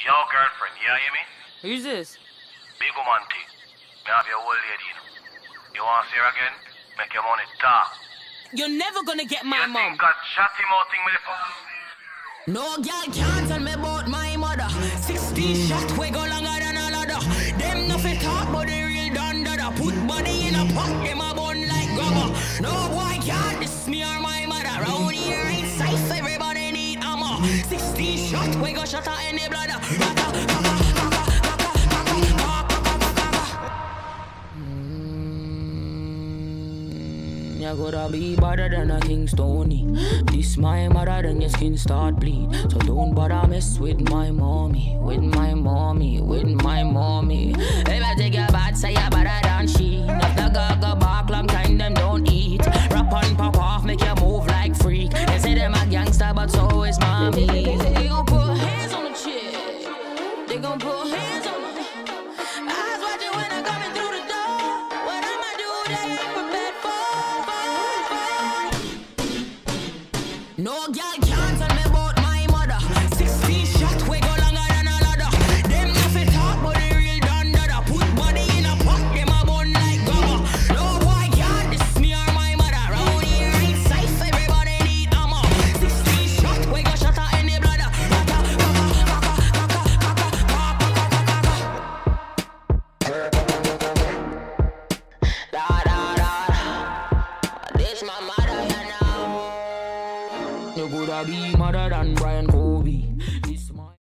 Yo, girlfriend, you hear me? Who's this? Big woman thing. Me have your old lady, you know. You want to see her again? Make your money talk. You're never gonna get my you mom. think that chatty mouth thing with the phone? No girl can't tell me about my mother. 16 shot we go longer than a ladder. Them nothing talk 16 shot we go out any bladder. Mm, You gotta be better than a King Stony. This my mother, then your skin start bleed. So don't bother mess with my mommy, with mommy. They gon' put hands on the chick. They gon' put hands on the Eyes watching when I'm coming through the door. What I'ma do, they my mother, you know. You coulda be mother than Brian Kobe.